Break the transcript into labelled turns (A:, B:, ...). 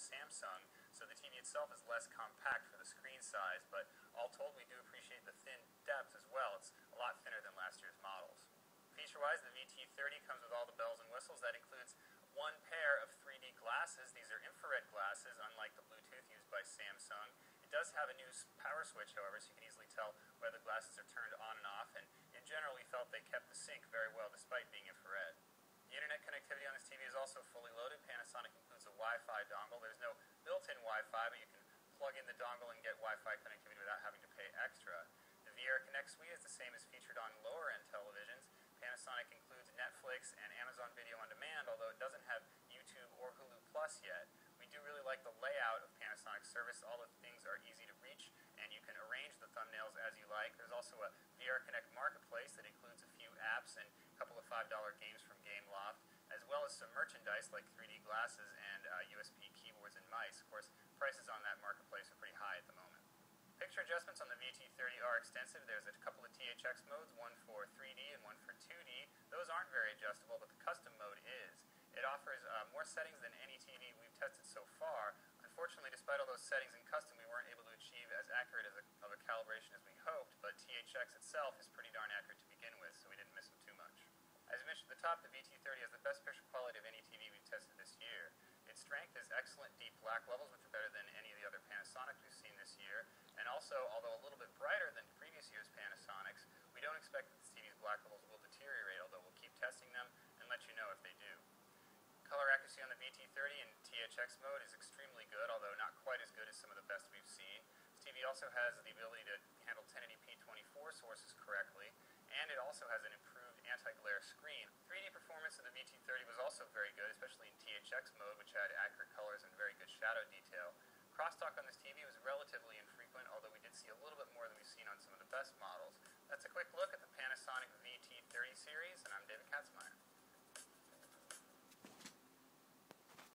A: Samsung, so the TV itself is less compact for the screen size, but all told, we do appreciate the thin depth as well. It's a lot thinner than last year's models. Feature-wise, the VT30 comes with all the bells and whistles. That includes one pair of 3D glasses. These are infrared glasses, unlike the Bluetooth used by Samsung. It does have a new power switch, however, so you can easily tell whether the glasses are turned on and off, and in general, we felt they kept the sync very well despite being infrared. The internet connectivity on this TV is also fully loaded. Wi-Fi dongle. There's no built-in Wi-Fi, but you can plug in the dongle and get Wi-Fi connectivity without having to pay extra. The VIERA Connect suite is the same as featured on lower-end televisions. Panasonic includes Netflix and Amazon Video on Demand, although it doesn't have YouTube or Hulu Plus yet. We do really like the layout of Panasonic's service. All the things are easy to reach, and you can arrange the thumbnails as you like. There's also a VIERA Connect marketplace that includes a few apps and a couple of $5 games from Gameloft, well as some merchandise like 3D glasses and uh, USB keyboards and mice. Of course, prices on that marketplace are pretty high at the moment. Picture adjustments on the VT30 are extensive. There's a couple of THX modes, one for 3D and one for 2D. Those aren't very adjustable, but the custom mode is. It offers uh, more settings than any TV we've tested so far. Unfortunately, despite all those settings in custom, we weren't able to achieve as accurate as a, of a calibration as we hoped, but THX itself is pretty darn accurate to begin with, so we didn't miss them too much. As mentioned at the top, the VT30 has the best picture quality of any TV we've tested this year. Its strength is excellent deep black levels, which are better than any of the other Panasonics we've seen this year, and also, although a little bit brighter than previous year's Panasonics, we don't expect that the TV's black levels will deteriorate, although we'll keep testing them and let you know if they do. Color accuracy on the VT30 in THX mode is extremely good, although not quite as good as some of the best we've seen. This TV also has the ability to handle 1080p 24 sources correctly, detail. Crosstalk on this TV was relatively infrequent, although we did see a little bit more than we've seen on some of the best models. That's a quick look at the Panasonic VT30 series.